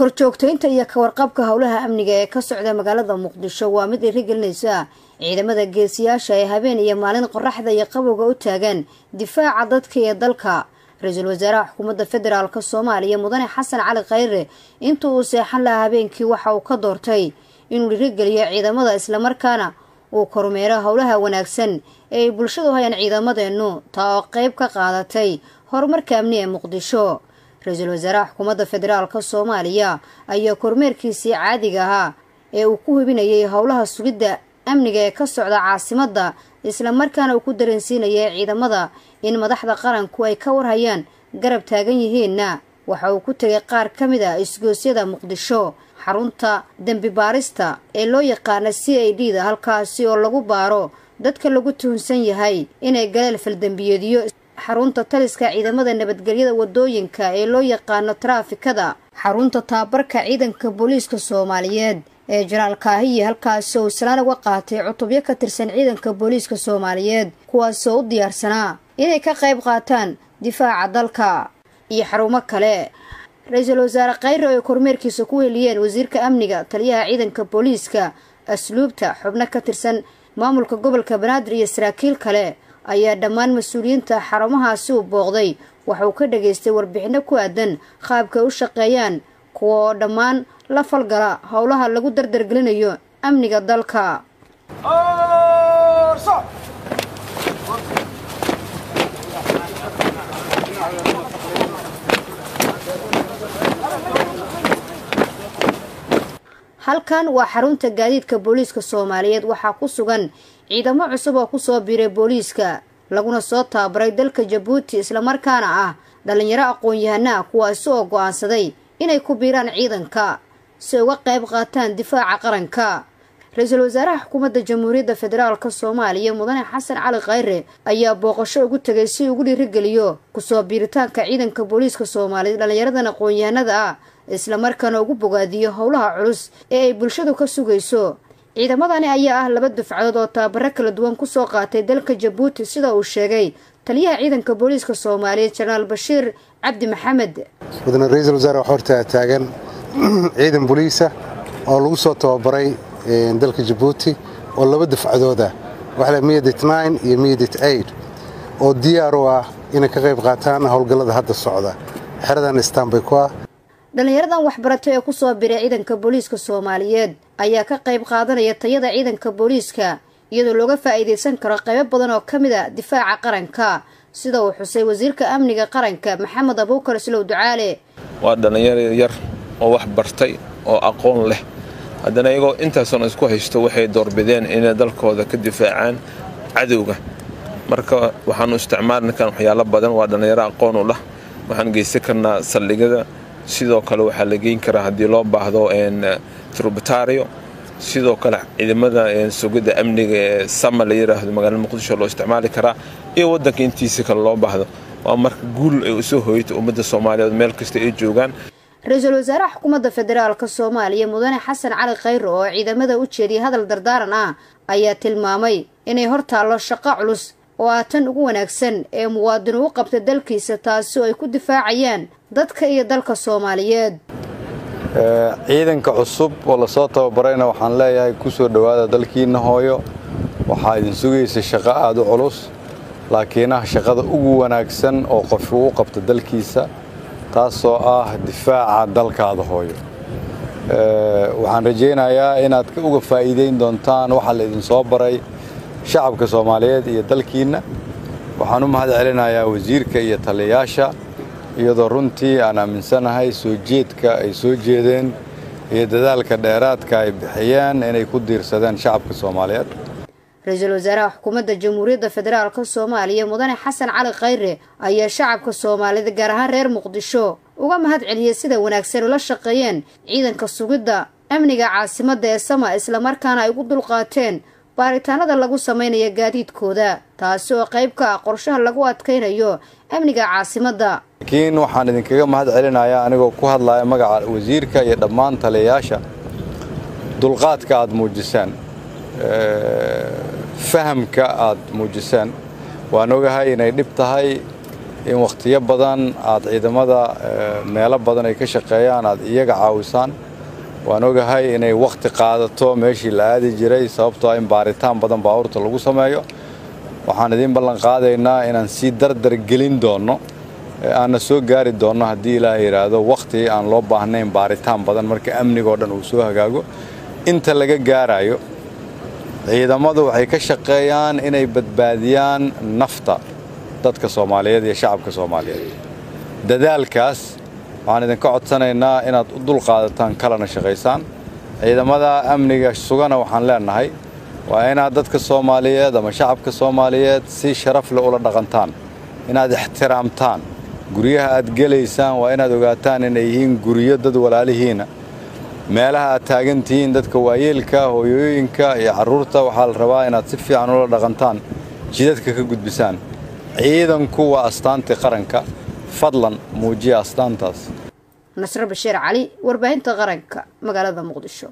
korjoogtaynta iyo kawarqabka howlaha amniga ee ka socda magaalada muqdisho waa mid dhiirigelinaysa ciidamada geesiyaasha ee habeen iyo maalin qoraxda iyo qabowga u taagan difaaca dadka iyo dalka. Ra'iisul wasaaraha xukuumadda federaalk soomaaliya mudane xasan cali khayre inta uu seexan lahaa habeenkii waxa uu ka doortay inuu dhiirigeliyo ciidamada islamarkaana uu kormeero howlaha wanaagsan ee ay bulshadu hayaan ciidamadeennu taa oo qeyb ka qaadatay horumarka amni ee muqdisho ra'iisul wasaaraha xukuumadda federaalk soomaaliya ayaa kormeerkiisii caadiga ahaa ee uu ku hubinayay howlaha sugidda amniga ee ka socda caasimadda islamarkaana uu ku dareensiinayay ciidamada in madaxda qaranku ay ka warhayaan garab taagan yihiinna waxa uu ku tegay qaar ka mid a isgoosyada muqdisho xarunta dembi baarista ee loo yaqaana c a d da halkaasi oo lagu baaro dadka lagu tuhunsan yahay inay galeel faldembiyeedyo xarunta taliska ciidamada nabadgelyada waddooyinka ee loo yaqaano taraafikada. Xarunta tababarka ciidanka booliiska soomaaliyeed ee janaal kaahiyi halkaasi oo islaan uga qaatay cutubyo ka tirsan ciidanka booliiska soomaaliyeed kuwaasoo u diyaarsanaa inay ka qayb qaataan difaaca dalka iyo xarumo kale. Ra'iisul wasaare khayre oo ay kormeerkiisa ku heliyeen wasiirka amniga taliyaha ciidanka booliiska asluubta xubno ka tirsan maamulka gobolka banaadir iyo saraakiil kale ayaa dhammaan mas'uuliyiinta xarumahaasi u booqday. Waxa ka dhageystay warbixinno ku aadan qaabkay u shaqeeyaan kuwa oo dhammaan la falgala howlaha lagu dardargelinayo amniga dalka halkan waa xarunta gaadiidka booliiska soomaaliyeed. Waxaa ku sugan ciidamo cusub oo ku soo biiray booliiska laguna soo tababaray dalka jabuuti islamarkaana ah dhallinyaro aqoon-yahana kuwaasi oo go'aansaday inay ku biiraan ciidanka si uga qayb qaataan difaaca qaranka ra'iisul wasaaraha xukuumadda jamhuuriyadda federaalk soomaaliya mudane xasan cali khayre ayaa booqasho ugu tegay si ugu dhiirigeliyo ku soo biiritaanka ciidanka booliiska soomaaliyeed dhallinyaradan aqoon-yahanada ah islamarkaana ugu bogaadiyo howlaha culus ee ay bulshadu ka sugayso. Ciidamadani ayaa ah laba dufcadood oo tababaro kala duwan ku soo qaatay dalka jabuuti sida uu sheegay. Taliyaha ciidanka booliiska soomaaliyeed jenaraal bashiir cabdi maxamed. Mudane ra'iisul wasaare waxaa hortaa taagan ciidan boliisa oo lagu soo tababaray dalka jabuuti oo laba nine iyo oo diyaar u ah inay ka qayb qaataan howlgallada hadda socda. Xeradan istaanbay ku ah dhallinyaradan waxbaratay ee ku soo biray ciidanka booliiska soomaaliyeed ayaa ka qayb qaadanaya tayada ciidanka booliiska iyadoo looga faa'iidaysan karo qaybo badan oo ka mid a difaaca qaranka. Sida uu xusay wasiirka amniga qaranka maxamed abuukar islow ducaale. Waa dhallinyaro yar oo wax bartay oo aqoon leh haddana iyagoo intaasoona isku haysto waxay doorbideen inay dalkooda ka difaacaan cadowga. Marka waxaanu isticmaalna kan waxyaalo badan waa dhallinyaro aqoon u lah waxaan geysan karnaa saldhigyada sidoo kale waxaa la geyn karaa haddii loo baahdo trubatario sidoo kale ciidamada sugidda amniga ee sama la yiraahdo magaalada muqdisho loo isticmaali karaa iyo wadanka intiisa kale loo baahdo. Waa marka guul ay u soo hooyatay ummadda soomaaliyeed meel kasta ay joogaan ra'iisul wasaaraha xukuumadda federaalk soomaaliya mudane xasan cali khayre oo ciidamada u jeediyay hadal dardaaran ah ayaa tilmaamay inay hor taallo shaqo culus oo ah tan ugu wanaagsan ee muwaadinu u qabta dalkiisa taasi oo ay ku difaacayaan dadka iyo dalka soomaaliyeed. Ciidanka cusub oo la soo tababarayna waxaan leeyahay ku soo dhowaada dalkiinna hooyo. Waxaa idin sugaysa shaqo aada u culus laakiinaha shaqada ugu wanaagsan oo qof uu u qabta dalkiisa taasoo ah difaaca dalkaada hooyo. Waxaan rajaynayaa inaad uga faa'iidayn doontaan waxaa la idin soo baray shacabka soomaaliyeed iyo dalkiinna. Waxaan u mahad celinayaa wasiirka iyo taliyayaasha iyadoo runtii aan aaminsanahay soo jeedka ay soo jeedeen iyo dadaalka dheeraadka ay bixiyeen inay ku diirsadeen shacabka soomaaliyeed ra'iisul wasaaraha xukuumadda jamhuuriyadda federaalk soomaaliya mudane xasan cali khayre ayaa shacabka soomaaliyeed gaar ahaan reer muqdisho uga mahad celiyey sida wanaagsan ula shaqeeyeen ciidanka sugidda amniga caasimadda ee sama islamarkaana ay ugu dulqaateen baaritaanada lagu samaynayo gaadiidkooda taasi oo qayb ka ah qorshaha lagu adkaynayo amniga caasimadda. Laakiin waxaan idinkaga mahad celinayaa anigoo ku hadlaya magaca wasiirka iyo dhammaan taliyayaasha dulqaadka aad muujisaan fahamka aad muujisaan. Waan ogahay inay dhib tahay in wakhtiyo badan aad ciidamada meelo badan ay ka shaqeeyaan aad iyaga caawisaan. Waan ogahay inay wakhti qaadato meeshii la aadi jiray sababtoo in baaritaan badan baabuurta lagu sameeyo. Waxaan idiin ballan qaadaynaa inaan sii dardar gelin doonno aanna soo gaari doonno haddii ilaaha yidhaahdo wakhti aan loo baahnayn baaritaan badan marka amnigoo dhan uu soo hagaago. Inta laga gaarayo ciidamadu waxay ka shaqeeyaan inay badbaadiyaan nafta dadka soomaaliyeed iyo shacabka soomaaliyeed. Dadaalkaas waxaan idinka codsanaynaa inaad u dulqaadataan kalena shaqaysaan ciidamada amniga sugana waxaan leennahay waa inaad dadka soomaaliyeed ama shacabka soomaaliyeed si sharaf leh ula dhaqantaan inaad ixtiraamtaan. Guryaha aad gelaysaan waa inaad ogaataan inay yihiin guryo dad walaalihiina meelaha aad taagan tihiin dadka waayeelka hooyooyinka iyo carruurta waxaa la rabaa inaad si fiican ula dhaqantaan jidadka ka gudbisaan. Ciidanku waa astaantii qaranka. Fadlan muujiya astaantaas. Nasre bashiir cali warbaahinta qaranka magaalada muqdisho